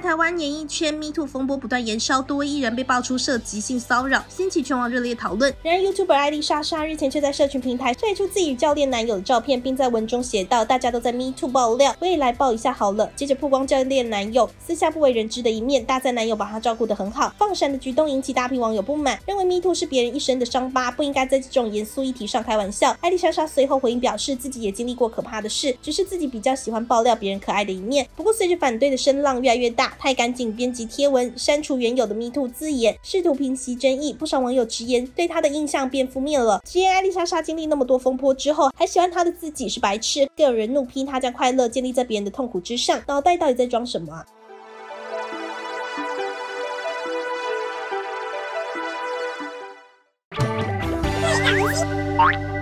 台湾演艺圈 Me Too 风波不断延烧，多位艺人被爆出涉及性骚扰，掀起全网热烈讨论。然而，YouTuber 艾丽莎莎日前却在社群平台晒出自己与教练男友的照片，并在文中写道：“大家都在 Me Too 爆料，我也来爆一下好了。”接着曝光教练男友私下不为人知的一面，大赞男友把她照顾得很好。放闪的举动引起大批网友不满，认为 Me Too 是别人一生的伤疤，不应该在这种严肃议题上开玩笑。艾丽莎莎随后回应表示，自己也经历过可怕的事，只是自己比较喜欢爆料别人可爱的一面。不过，随着反对的声浪越来越大，太赶紧编辑贴文删除原有的 Me Too 字眼，试图平息争议。不少网友直言，对他的印象变负面了。直言艾丽莎莎经历那么多风波之后，还喜欢她的自己是白痴。更有人怒批她将快乐建立在别人的痛苦之上，脑袋到底在装什么啊？